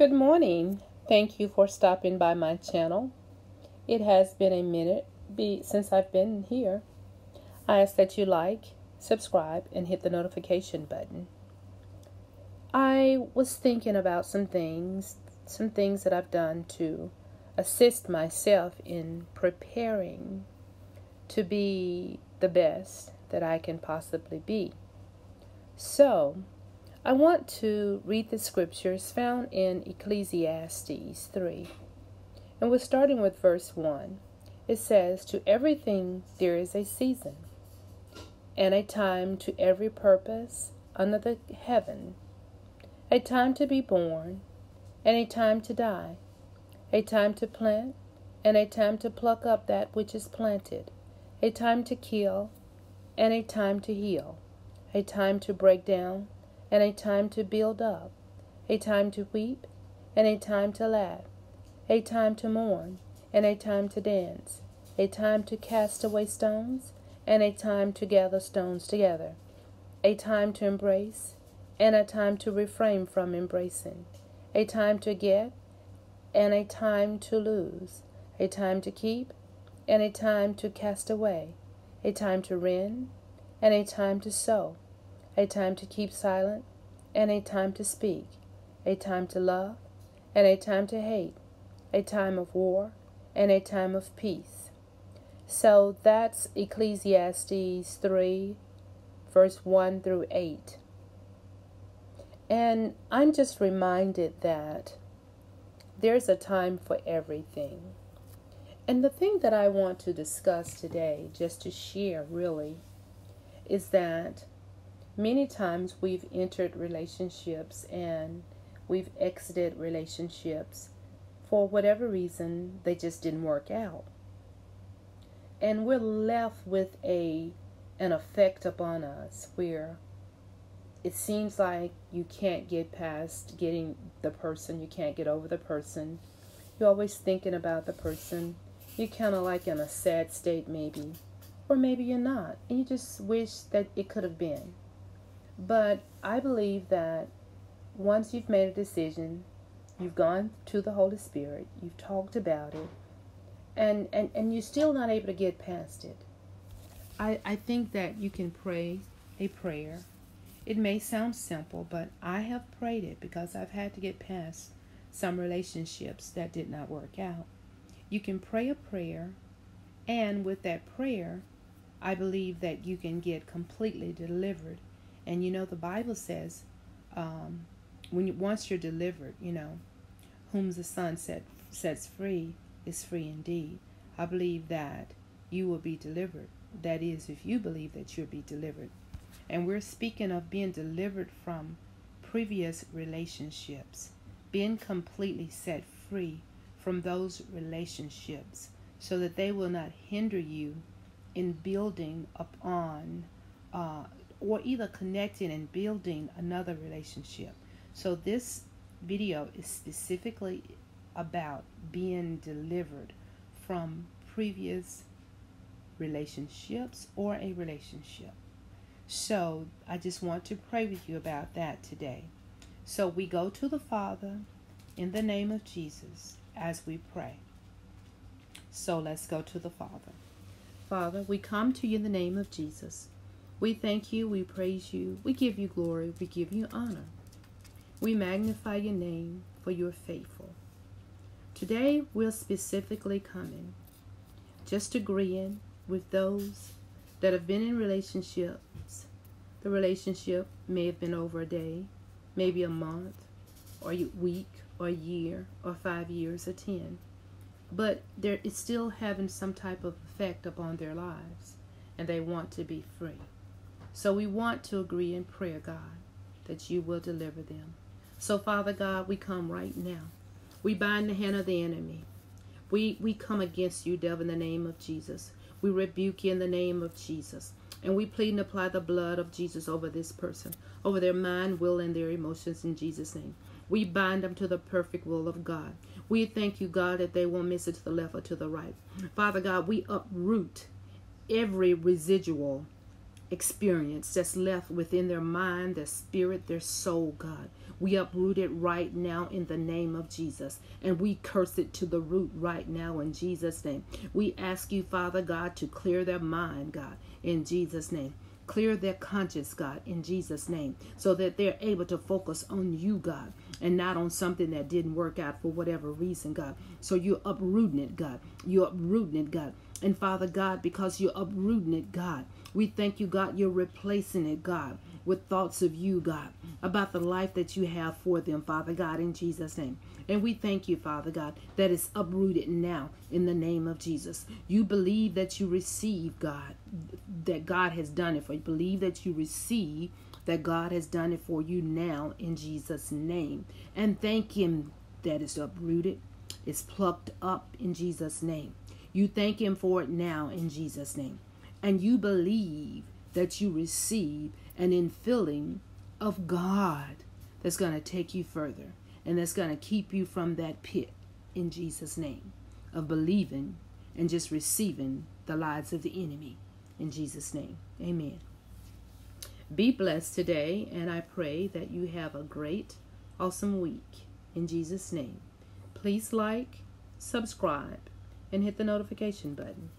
Good morning. Thank you for stopping by my channel. It has been a minute be, since I've been here. I ask that you like, subscribe, and hit the notification button. I was thinking about some things, some things that I've done to assist myself in preparing to be the best that I can possibly be. So, I want to read the scriptures found in Ecclesiastes 3. And we're starting with verse 1. It says, To everything there is a season, and a time to every purpose under the heaven, a time to be born, and a time to die, a time to plant, and a time to pluck up that which is planted, a time to kill, and a time to heal, a time to break down and a time to build up, a time to weep, and a time to laugh, a time to mourn, and a time to dance, a time to cast away stones, and a time to gather stones together, a time to embrace, and a time to refrain from embracing, a time to get, and a time to lose, a time to keep, and a time to cast away, a time to rend, and a time to sew a time to keep silent, and a time to speak, a time to love, and a time to hate, a time of war, and a time of peace. So that's Ecclesiastes 3, verse 1 through 8. And I'm just reminded that there's a time for everything. And the thing that I want to discuss today, just to share really, is that many times we've entered relationships and we've exited relationships for whatever reason they just didn't work out. And we're left with a an effect upon us where it seems like you can't get past getting the person you can't get over the person. You're always thinking about the person. You're kind of like in a sad state maybe or maybe you're not and you just wish that it could have been but I believe that once you've made a decision, you've gone to the Holy Spirit, you've talked about it, and, and, and you're still not able to get past it. I, I think that you can pray a prayer. It may sound simple, but I have prayed it because I've had to get past some relationships that did not work out. You can pray a prayer, and with that prayer, I believe that you can get completely delivered and you know, the Bible says, um, when you, once you're delivered, you know, whom the Son set, sets free is free indeed. I believe that you will be delivered. That is, if you believe that you'll be delivered. And we're speaking of being delivered from previous relationships, being completely set free from those relationships so that they will not hinder you in building upon uh, or either connecting and building another relationship. So this video is specifically about being delivered from previous relationships or a relationship. So I just want to pray with you about that today. So we go to the Father in the name of Jesus as we pray. So let's go to the Father. Father, we come to you in the name of Jesus. We thank you, we praise you, we give you glory, we give you honor. We magnify your name, for you are faithful. Today, we're specifically coming, just agreeing with those that have been in relationships. The relationship may have been over a day, maybe a month, or a week, or a year, or five years, or ten. But it's still having some type of effect upon their lives, and they want to be free. So we want to agree in prayer, God, that you will deliver them. So, Father God, we come right now. We bind the hand of the enemy. We, we come against you, devil, in the name of Jesus. We rebuke you in the name of Jesus. And we plead and apply the blood of Jesus over this person, over their mind, will, and their emotions in Jesus' name. We bind them to the perfect will of God. We thank you, God, that they won't miss it to the left or to the right. Father God, we uproot every residual experience that's left within their mind, their spirit, their soul, God. We uproot it right now in the name of Jesus. And we curse it to the root right now in Jesus' name. We ask you, Father God, to clear their mind, God, in Jesus' name. Clear their conscience, God, in Jesus' name, so that they're able to focus on you, God, and not on something that didn't work out for whatever reason, God. So you're uprooting it, God. You're uprooting it, God. And Father God, because you're uprooting it, God, we thank you, God, you're replacing it, God, with thoughts of you, God, about the life that you have for them, Father God, in Jesus' name. And we thank you, Father God, that it's uprooted now in the name of Jesus. You believe that you receive, God, that God has done it for you. Believe that you receive that God has done it for you now in Jesus' name. And thank Him that it's uprooted, it's plucked up in Jesus' name. You thank Him for it now in Jesus' name. And you believe that you receive an infilling of God that's going to take you further and that's going to keep you from that pit in Jesus' name of believing and just receiving the lies of the enemy in Jesus' name. Amen. Be blessed today, and I pray that you have a great, awesome week in Jesus' name. Please like, subscribe, and hit the notification button.